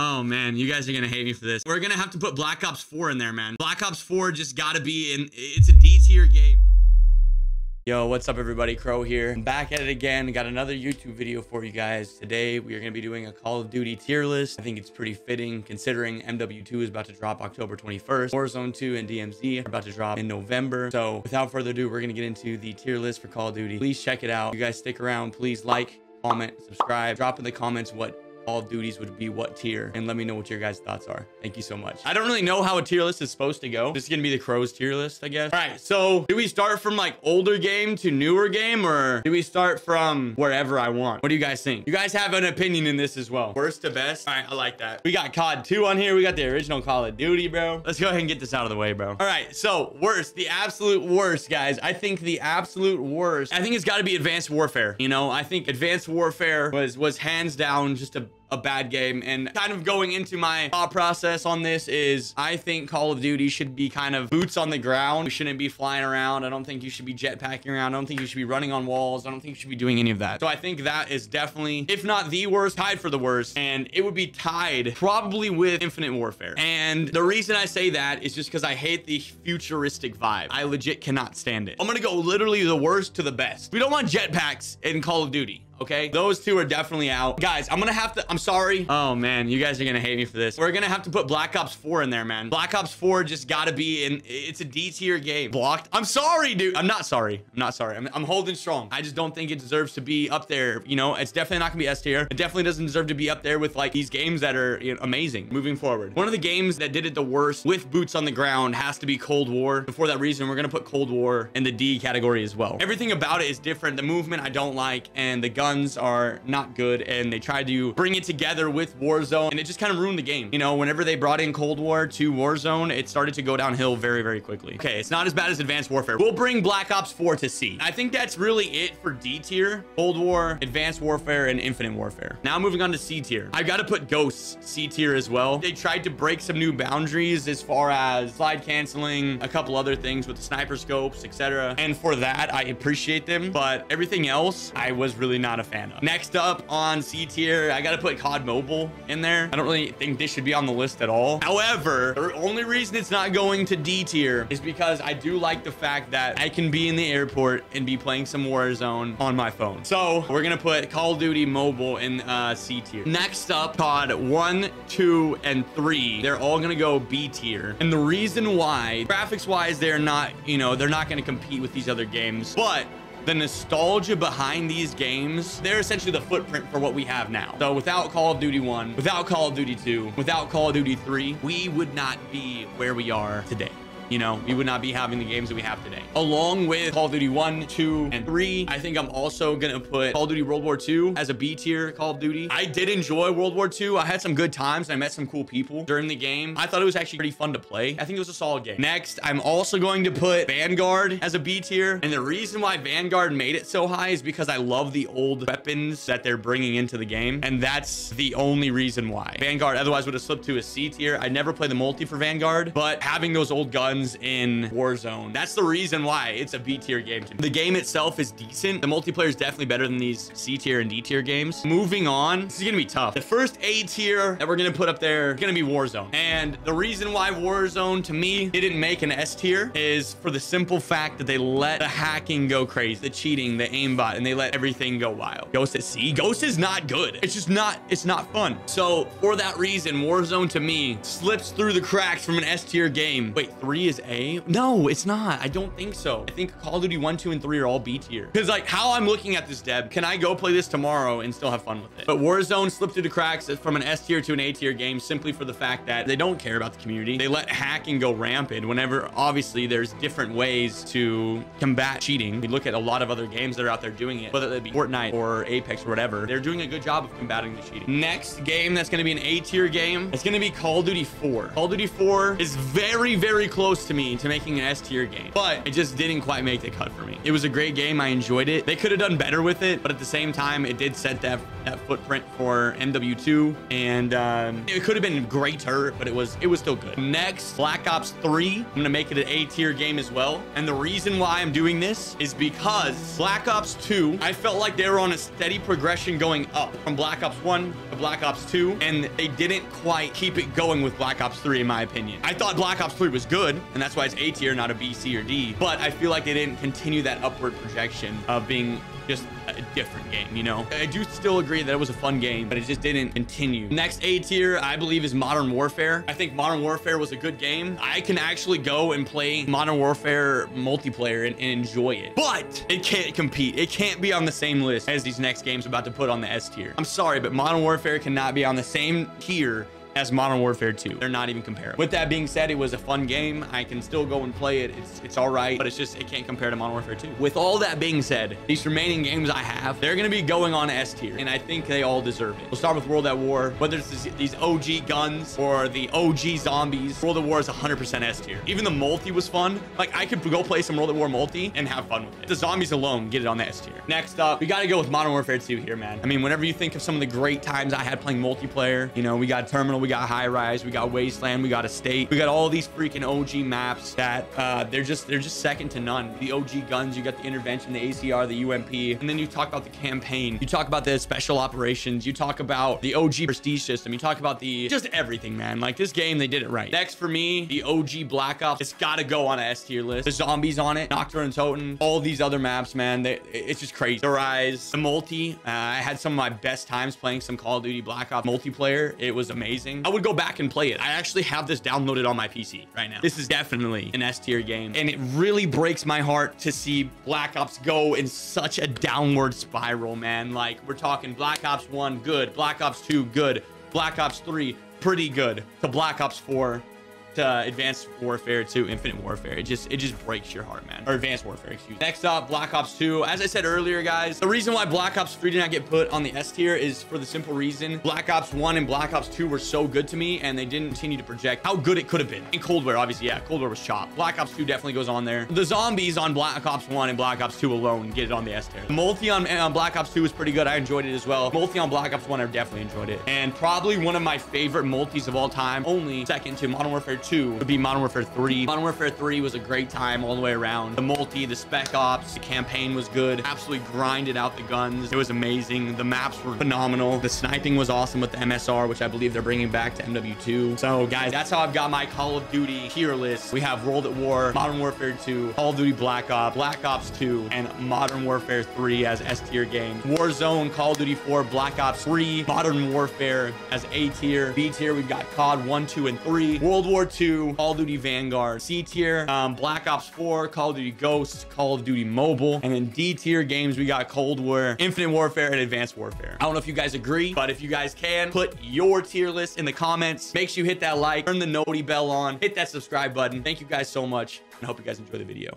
Oh man, you guys are gonna hate me for this. We're gonna have to put Black Ops 4 in there, man. Black Ops 4 just gotta be in. It's a D tier game. Yo, what's up everybody? Crowe here. I'm back at it again. Got another YouTube video for you guys. Today, we are to be doing a Call of Duty tier list. I think it's pretty fitting considering MW2 is about to drop October 21st. Warzone 2 and DMZ are about to drop in November. So without further ado, we're to get into the tier list for Call of Duty. Please check it out. You guys stick around. Please like, comment, subscribe. Drop in the comments what Call of Duties would be what tier and let me know what your guys thoughts are. Thank you so much. I don't really know how a tier list is supposed to go. This is gonna be the Crowe's tier list i guess. All right so do we start from like older game to newer game or do we start from wherever i want? What do you guys think? You guys have an opinion in this as well. Worst to best? All right i like that. We got cod 2 on here. We got the original call of duty bro. Let's go ahead and get this out of the way bro. All right so worst. The absolute worst guys. I think the absolute worst. I think it's got to be advanced warfare you know? I think advanced warfare was was hands down just a a bad game and kind of going into my thought process on this is I think Call of Duty should be kind of boots on the ground. We shouldn't be flying around. I don't think you should be jetpacking around. I don't think you should be running on walls. I don't think you should be doing any of that. So I think that is definitely, if not the worst, tied for the worst. And it would be tied probably with Infinite Warfare. And the reason I say that is just because I hate the futuristic vibe. I legit cannot stand it. I'm gonna go literally the worst to the best. We don't want jetpacks in Call of Duty okay? Those two are definitely out. Guys i'm gonna have to i'm sorry. Oh man you guys are gonna hate me for this. We're gonna have to put black ops 4 in there man. Black ops 4 just gotta be in it's a d tier game. Blocked. I'm sorry dude. I'm not sorry. I'm not sorry. I'm, I'm holding strong. I just don't think it deserves to be up there you know? It's definitely not gonna be s tier it definitely doesn't deserve to be up there with like these games that are you know, amazing. Moving forward. One of the games that did it the worst with boots on the ground has to be cold war. And for that reason we're gonna put cold war in the d category as well. Everything about it is different. The movement i don't like and the gun guns are not good and they tried to bring it together with Warzone and it just kind of ruined the game. You know, whenever they brought in Cold War to Warzone, it started to go downhill very, very quickly. Okay, it's not as bad as Advanced Warfare. We'll bring Black Ops 4 to C. I think that's really it for D tier, Cold War, Advanced Warfare, and Infinite Warfare. Now moving on to C tier. I've got to put Ghosts C tier as well. They tried to break some new boundaries as far as slide canceling, a couple other things with the sniper scopes, etc. And for that, I appreciate them, but everything else, I was really not not a fan of. Next up on C tier, I got to put COD Mobile in there. I don't really think this should be on the list at all. However, the only reason it's not going to D tier is because I do like the fact that I can be in the airport and be playing some Warzone on my phone. So we're going to put Call of Duty Mobile in uh, C tier. Next up, COD 1, 2, and 3. They're all going to go B tier. And the reason why, graphics wise, they're not, you know, they're not going to compete with these other games. But the nostalgia behind these games, they're essentially the footprint for what we have now. So without Call of Duty 1, without Call of Duty 2, without Call of Duty 3, we would not be where we are today you know, we would not be having the games that we have today. Along with Call of Duty 1, 2, and 3, I think I'm also going to put Call of Duty World War 2 as a B tier Call of Duty. I did enjoy World War 2. I had some good times. I met some cool people during the game. I thought it was actually pretty fun to play. I think it was a solid game. Next, I'm also going to put Vanguard as a B tier. And the reason why Vanguard made it so high is because I love the old weapons that they're bringing into the game. And that's the only reason why. Vanguard otherwise would have slipped to a C tier. I never play the multi for Vanguard, but having those old guns guns in Warzone. That's the reason why it's a B tier game. The game itself is decent. The multiplayer is definitely better than these C tier and D tier games. Moving on, this is gonna be tough. The first A tier that we're gonna put up there is gonna be Warzone. And the reason why Warzone to me didn't make an S tier is for the simple fact that they let the hacking go crazy, the cheating, the aimbot, and they let everything go wild. Ghost at C, Ghost is not good. It's just not, it's not fun. So for that reason, Warzone to me slips through the cracks from an S tier game. Wait, three is A? No, it's not. I don't think so. I think Call of Duty 1, 2, and 3 are all B tier. Because like how I'm looking at this, Deb, can I go play this tomorrow and still have fun with it? But Warzone slipped through the cracks from an S tier to an A tier game simply for the fact that they don't care about the community. They let hacking go rampant whenever obviously there's different ways to combat cheating. We look at a lot of other games that are out there doing it, whether it be Fortnite or Apex or whatever. They're doing a good job of combating the cheating. Next game that's going to be an A tier game, it's going to be Call of Duty 4. Call of Duty 4 is very, very close close to me to making an S tier game, but it just didn't quite make the cut for me. It was a great game. I enjoyed it. They could have done better with it, but at the same time, it did set that, that footprint for MW2, and um, it could have been greater, but it was it was still good. Next, Black Ops 3. I'm gonna make it an A tier game as well, and the reason why I'm doing this is because Black Ops 2, I felt like they were on a steady progression going up from Black Ops 1 to Black Ops 2, and they didn't quite keep it going with Black Ops 3, in my opinion. I thought Black Ops 3 was good, and that's why it's A tier, not a B, C, or D, but I feel like they didn't continue that upward projection of being just a different game, you know? I do still agree that it was a fun game, but it just didn't continue. Next A tier, I believe, is Modern Warfare. I think Modern Warfare was a good game. I can actually go and play Modern Warfare multiplayer and, and enjoy it, but it can't compete. It can't be on the same list as these next games about to put on the S tier. I'm sorry, but Modern Warfare cannot be on the same tier as Modern Warfare 2. They're not even comparable. With that being said, it was a fun game. I can still go and play it. It's it's all right, but it's just it can't compare to Modern Warfare 2. With all that being said, these remaining games I have, they're going to be going on S tier, and I think they all deserve it. We'll start with World at War. Whether it's these OG guns or the OG zombies, World at War is 100% S tier. Even the multi was fun. Like I could go play some World at War multi and have fun with it. The zombies alone get it on the S tier. Next up, we got to go with Modern Warfare 2 here, man. I mean, whenever you think of some of the great times I had playing multiplayer, you know, we got Terminal, we got High Rise, we got Wasteland, we got Estate, we got all these freaking OG maps that uh, they're just they're just second to none. The OG guns, you got the intervention, the ACR, the UMP, and then you talk about the campaign, you talk about the special operations, you talk about the OG prestige system, you talk about the just everything, man. Like this game, they did it right. Next for me, the OG Black Ops, it's got to go on a S tier list. The zombies on it, Nocturne and Toten, all these other maps, man. They, it's just crazy. The Rise, the multi. Uh, I had some of my best times playing some Call of Duty Black Ops multiplayer. It was amazing. I would go back and play it. I actually have this downloaded on my PC right now. This is definitely an S tier game. And it really breaks my heart to see Black Ops go in such a downward spiral, man. Like we're talking Black Ops 1, good. Black Ops 2, good. Black Ops 3, pretty good. To Black Ops 4, to Advanced Warfare to Infinite Warfare. It just it just breaks your heart, man. Or Advanced Warfare, excuse me. Next up, Black Ops 2. As I said earlier, guys, the reason why Black Ops 3 did not get put on the S tier is for the simple reason Black Ops 1 and Black Ops 2 were so good to me and they didn't continue to project how good it could have been. In Cold War, obviously, yeah, Cold War was chopped. Black Ops 2 definitely goes on there. The zombies on Black Ops 1 and Black Ops 2 alone get it on the S tier. The multi on, on Black Ops 2 was pretty good. I enjoyed it as well. Multi on Black Ops 1, I definitely enjoyed it. And probably one of my favorite multis of all time, only second to Modern Warfare 2, would be Modern Warfare Warfare 3. Modern Warfare 3 was a great time all the way around. The multi, the spec ops, the campaign was good. Absolutely grinded out the guns. It was amazing. The maps were phenomenal. The sniping was awesome with the MSR, which I believe they're bringing back to MW2. So guys, that's how I've got my Call of Duty tier list. We have World at War, Modern Warfare 2, Call of Duty Black Ops, Black Ops 2, and Modern Warfare 3 as S tier games. Warzone, Call of Duty 4, Black Ops 3, Modern Warfare as A tier. B tier, we've got COD 1, 2, and 3, World War 2, Call of Duty Vanguard. C tier, um, Black Ops 4, Call of Duty Ghosts, Call of Duty Mobile. And then D tier games, we got Cold War, Infinite Warfare, and Advanced Warfare. I don't know if you guys agree, but if you guys can, put your tier list in the comments. Make sure you hit that like, turn the noti bell on, hit that subscribe button. Thank you guys so much, and hope you guys enjoy the video.